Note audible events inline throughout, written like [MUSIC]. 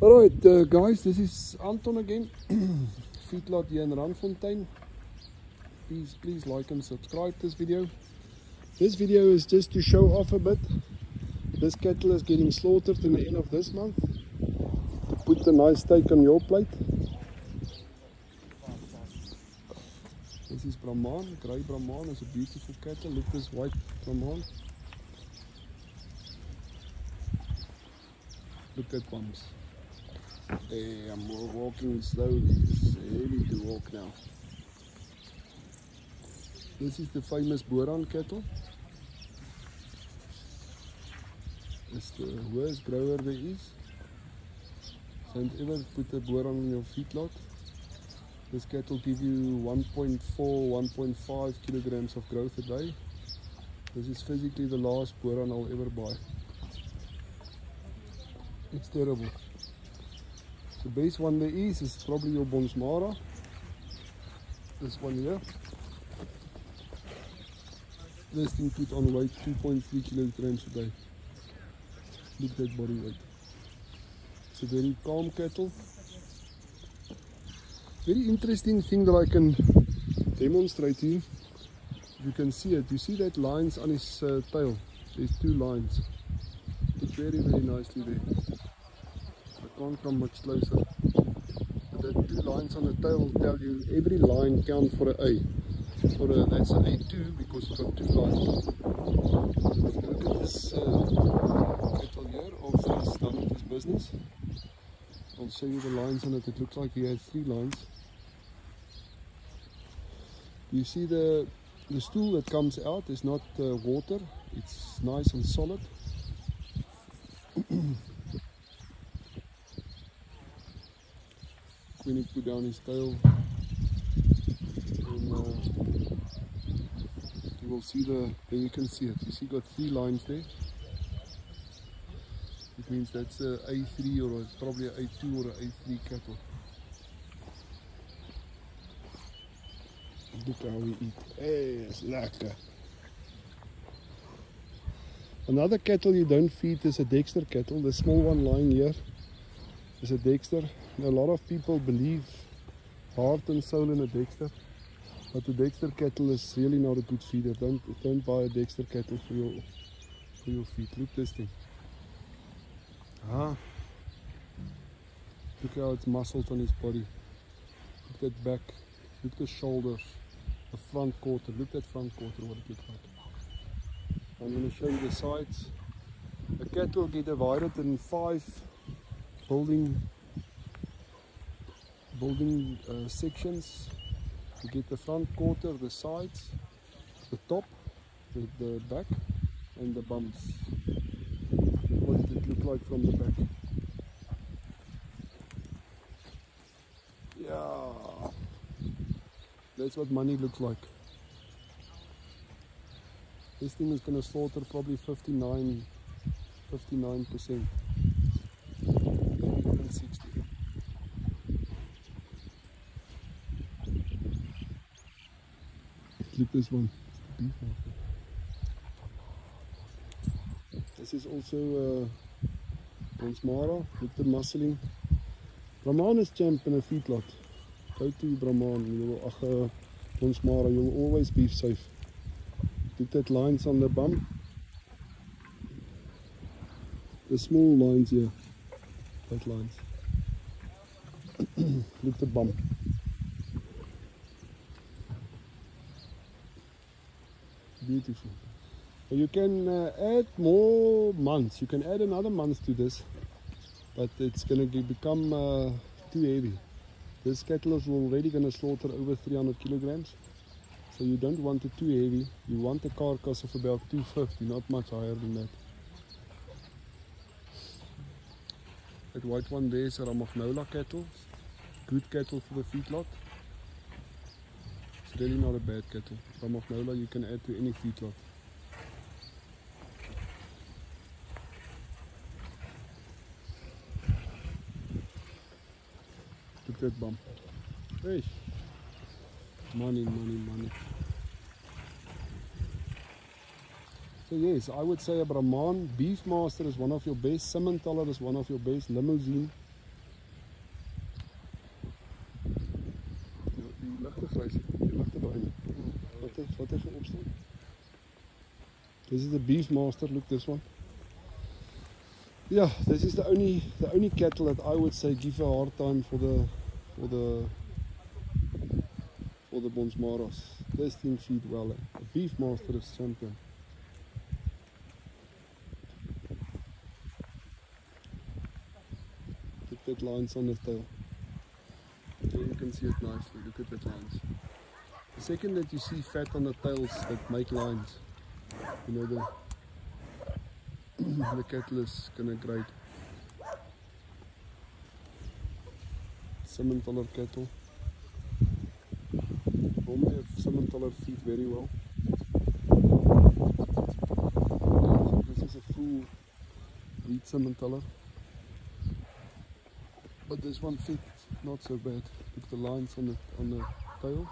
Alright uh, guys, this is Anton again. [CLEARS THROAT] Feedlot here in Randfontein. Please, please like and subscribe this video. This video is just to show off a bit. This cattle is getting slaughtered in the end of this month. To put a nice steak on your plate. This is Brahman, grey Brahman. It's a beautiful cattle. Look at this white Brahman. Look at bumps. Hey, I'm walking slowly. It's heavy to walk now. This is the famous Boran cattle. It's the worst grower there is. Don't ever put a Boran on your feedlot. This cattle give you 1.4, 1.5 kilograms of growth a day. This is physically the last Boran I'll ever buy. It's terrible. The base one there is is probably your Bonsmara. This one here. This thing put on weight 2.3 kilograms a day. Look at that body weight. It's a very calm cattle. Very interesting thing that I can demonstrate here. You can see it. You see that lines on his uh, tail. There's two lines. It's very very nicely there can't come much closer. The two lines on the tail tell you every line count for an A. For a, that's an A2 because it's got two lines. Look at this uh, here after he's done his business. I'll show you the lines on it. It looks like he has three lines. You see the the stool that comes out is not uh, water. It's nice and solid. [CLEARS THROAT] when he put down his tail and uh, you will see the there you can see it. You see got three lines there. It means that's a A3 or it's probably a A2 or a A3 cattle. Look how we eat. Hey it's lekker. Another cattle you don't feed is a Dexter cattle. The small one lying here is a Dexter a lot of people believe heart and soul in a Dexter, but the Dexter cattle is really not a good feeder. Don't don't buy a Dexter cattle for your for your feed. Look this thing. Ah, look how it's muscled on his body. Look at that back. Look at the shoulders, the front quarter. Look at that front quarter. What it looks like. I'm going to show you the sides. The cattle get divided in five building building uh, sections you get the front quarter the sides the top the, the back and the bumps. What does it look like from the back? Yeah. That's what money looks like. This thing is going to slaughter probably 59 59 Look this one. This is also uh, Bonsmara. Look the muscling. Brahman is champ in a feedlot. Go to Brahman. You will, uh, Bonsmara, you'll always be safe. Look that lines on the bum. The small lines here. That lines. [COUGHS] Look the bump. Beautiful. You can uh, add more months. You can add another month to this, but it's going to become uh, too heavy. This cattle is already going to slaughter over 300 kilograms, so you don't want it too heavy. You want a carcass of about 250, not much higher than that. That white one there is a Romagnola cattle, good cattle for the feedlot. Really not a bad kettle. cattle. Romagnola you can add to any feedlot. Look at that bump. Hey. Money, money, money. So yes, I would say a Brahman Beefmaster is one of your best, Simmentaler is one of your best, Limousine This is the Beefmaster. Look this one. Yeah, this is the only the only cattle that I would say give a hard time for the for the for the Bonsmaras. This thing feed well. Eh? The Beefmaster is champion. Look that lines on the tail. You can see it nicely. Look at the lines. The second that you see fat on the tails that make lines, you know [CLEARS THROAT] the the cattle is gonna grade. Simmentaler cattle. Normally have Simmentaler feed very well. This is a full wheat Simmentaler. But this one fit not so bad. Look the lines on the on the tail.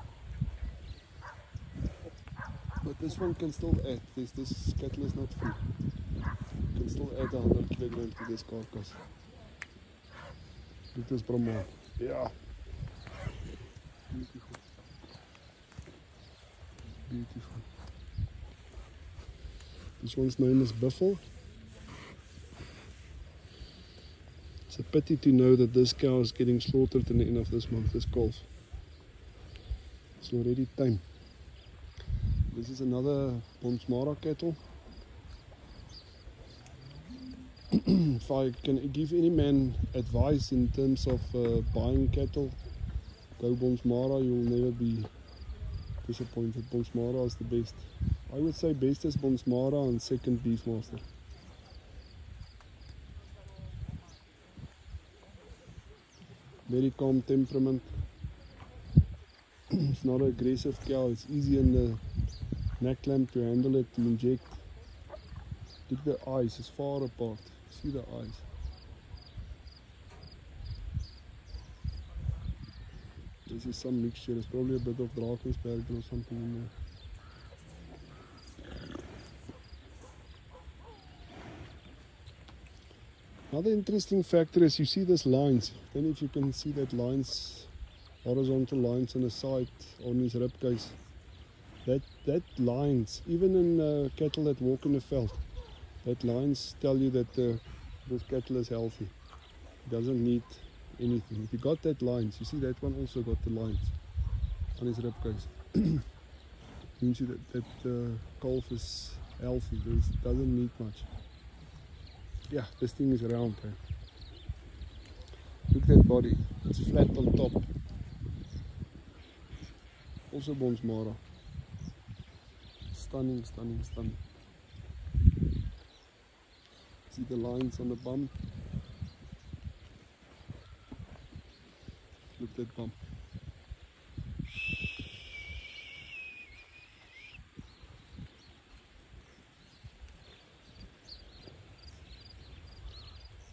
But this one can still add. This this cattle is not full. Can still add 100 kilogram to this carcass. Dit is Brahman. Yeah. Beautiful. Beautiful. This one's name is Buffle. It's a pity to know that this cow is getting slaughtered in the end of this month, this calf. It's already time. This is another Bonsmara cattle. [CLEARS THROAT] if I can give any man advice in terms of uh, buying cattle, go Bonsmara, you'll never be disappointed. Bonsmara is the best. I would say best is Bonsmara and second Beefmaster. Very calm temperament. [CLEARS THROAT] it's not an aggressive cow, it's easy in the neck clamp to handle it, to inject. Look the eyes, it's far apart. See the eyes. This is some mixture, it's probably a bit of Drakensberger or something in there. Another interesting factor is you see these lines. Then if you can see that lines, horizontal lines on the side on his rib cage that that lines even in uh, cattle that walk in the veld that lines tell you that uh, this cattle is healthy. It doesn't need anything. If you got that lines you see that one also got the lines on his rib cage [COUGHS] means you that that uh, calf is healthy. It doesn't need much. Yeah this thing is round eh? look at that body. It's flat on top. Also Bonsmara stunning, stunning, stunning. See the lines on the bum. Look at that bum.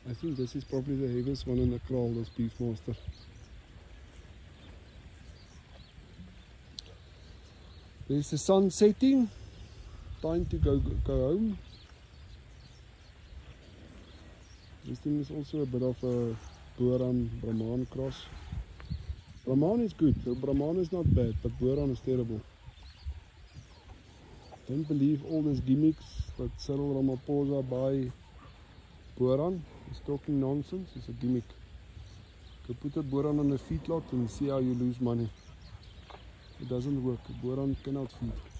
I think this is probably the heaviest one in the kraal, this Beefmaster. There's the sun setting time to go go home. This thing is also a bit of a Boran Brahman cross. Brahman is good, the Brahman is not bad, but Boran is terrible. Don't believe all these gimmicks that Cyril Ramaphosa by Boran. He's talking nonsense, it's a gimmick. You put a Boran on a feedlot and see how you lose money. It doesn't work. Boran cannot feed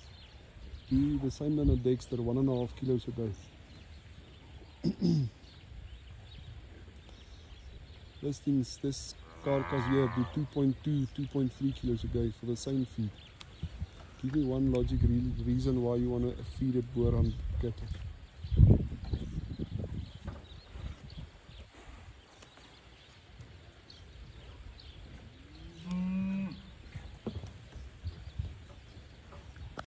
be the same than a Dexter, one and a half kilos a day. [CLEARS THROAT] this thing's, this carcass here do 2.2, 2.3 kilos a day for the same feed. Give me one logic re reason why you want to feed a Boran cattle.